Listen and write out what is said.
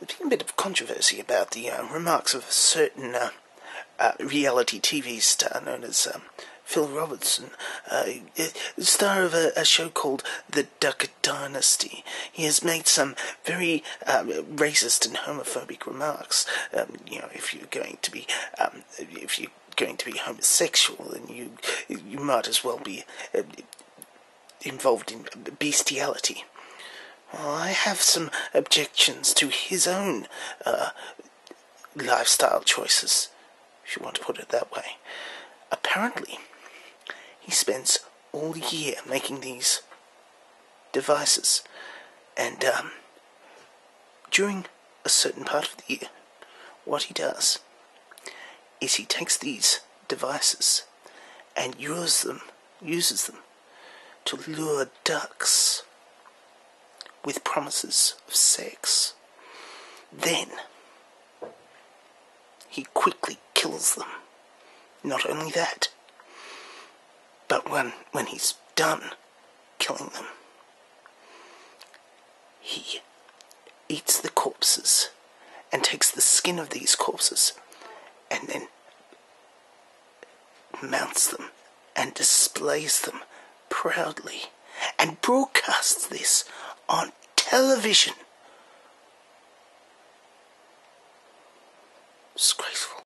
There's been a bit of controversy about the uh, remarks of a certain uh, uh, reality TV star known as um, Phil Robertson, uh, star of a, a, show called The Duck Dynasty. He has made some very um, racist and homophobic remarks. Um, you know, if you're going to be, um, if you're going to be homosexual, then you you might as well be uh, involved in bestiality. I have some objections to his own uh, lifestyle choices, if you want to put it that way. Apparently, he spends all year making these devices, and um, during a certain part of the year, what he does is he takes these devices and uses them, uses them to lure ducks with promises of sex. Then he quickly kills them. Not only that, but when, when he's done killing them, he eats the corpses and takes the skin of these corpses and then mounts them and displays them proudly and broadcasts this on television. Scratch